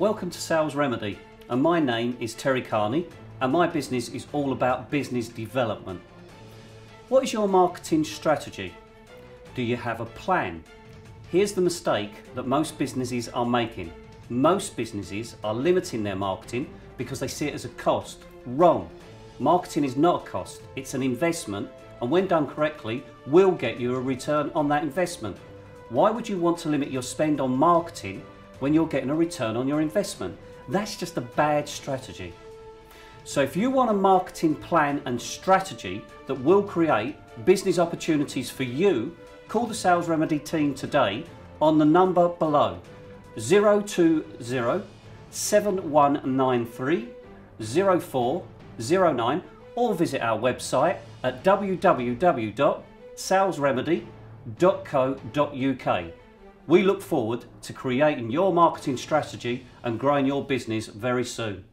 Welcome to Sales Remedy, and my name is Terry Carney, and my business is all about business development. What is your marketing strategy? Do you have a plan? Here's the mistake that most businesses are making. Most businesses are limiting their marketing because they see it as a cost. Wrong. Marketing is not a cost, it's an investment, and when done correctly, will get you a return on that investment. Why would you want to limit your spend on marketing when you're getting a return on your investment. That's just a bad strategy. So if you want a marketing plan and strategy that will create business opportunities for you, call the Sales Remedy team today on the number below 020 7193 0409 or visit our website at www.salesremedy.co.uk. We look forward to creating your marketing strategy and growing your business very soon.